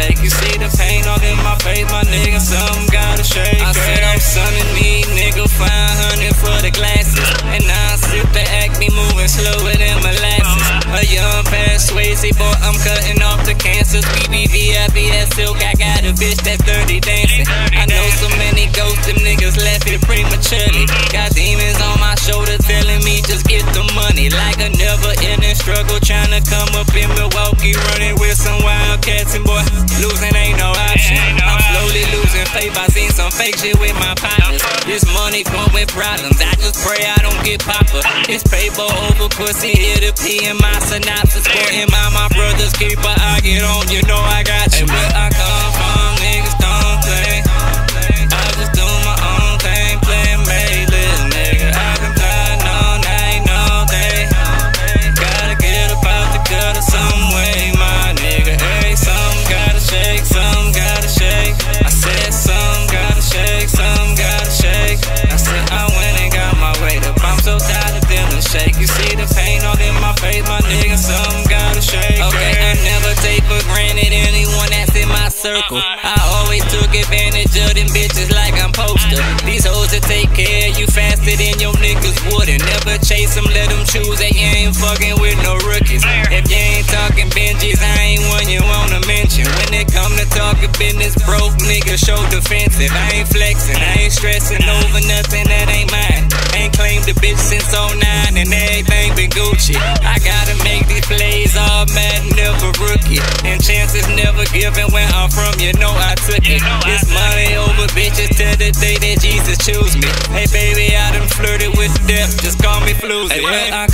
shake. You see the pain all in my face, my nigga, something gotta shake. I said I'm sunning me, nigga, 500 for the glasses. And now I sip the act, moving slower than molasses. A young fast Swayze, boy, I'm cutting off the cancers. BBV, IBS, silk, I got a bitch that's dirty dancing. I know so many ghosts, them niggas left it prematurely. Mm-hmm. Got demons on my shoulder telling me just get the money. Like a never ending struggle, trying to come up in Milwaukee, running with some wildcats and I seen some fake shit with my partners. This money come with problems. I just pray I don't get popper. It's paper over pussy, here to pee in my synopsis. Him, I'm my brother's keeper. I get on, you know I got you. Where circle. I always took advantage of them bitches like I'm poster. These hoes that take care of you faster than your niggas would. And never chase them, let them choose you ain't fucking with no rookies. If you ain't talking Benjis, I ain't one you wanna mention. When it come to talking business, broke niggas show defensive. I ain't flexing, I ain't stressing over nothing that ain't mine. Claimed the bitch since 09 and everything been Gucci. I gotta make these plays all mad, never rookie. And chances never given where I'm from, you know I took it. This money over bitches till the day that Jesus choose me. Hey baby, I done flirted with death, just call me floozy. Hey, where I